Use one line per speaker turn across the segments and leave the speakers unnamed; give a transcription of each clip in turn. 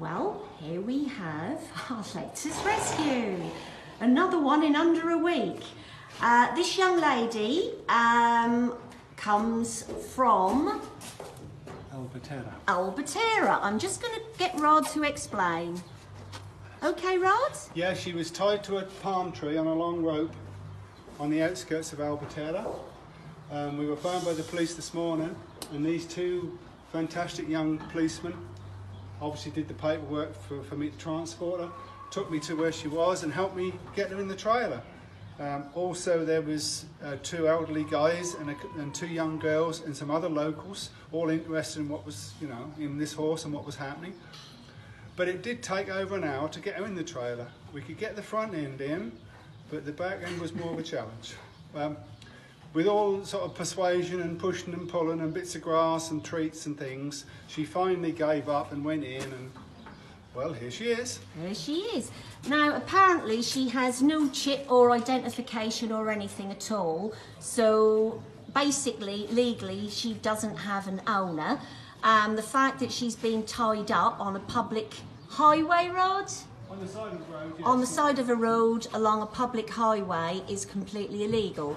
Well, here we have our latest rescue. Another one in under a week. Uh, this young lady um, comes from
Albatera.
Albatera. I'm just going to get Rod to explain. Okay, Rod?
Yeah, she was tied to a palm tree on a long rope on the outskirts of Albatera. Um, we were found by the police this morning, and these two fantastic young policemen obviously did the paperwork for, for me to transport her, took me to where she was, and helped me get her in the trailer. Um, also, there was uh, two elderly guys and, a, and two young girls and some other locals, all interested in what was, you know, in this horse and what was happening. But it did take over an hour to get her in the trailer. We could get the front end in, but the back end was more of a challenge. Um, with all sort of persuasion and pushing and pulling and bits of grass and treats and things, she finally gave up and went in and, well, here she is.
There she is. Now, apparently, she has no chip or identification or anything at all. So, basically, legally, she doesn't have an owner. Um, the fact that she's been tied up on a public highway road,
On the side of the road, yes.
on the side of a road along a public highway, is completely illegal.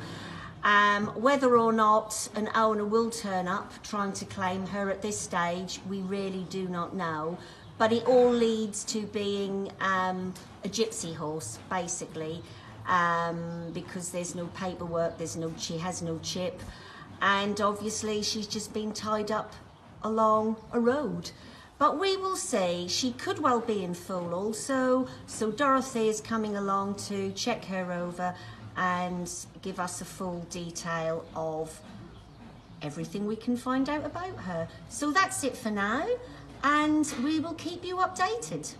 Um, whether or not an owner will turn up trying to claim her at this stage, we really do not know. But it all leads to being um, a gypsy horse, basically, um, because there's no paperwork, there's no, she has no chip, and obviously she's just been tied up along a road. But we will see. She could well be in full also. So Dorothy is coming along to check her over and give us a full detail of everything we can find out about her. So that's it for now, and we will keep you updated.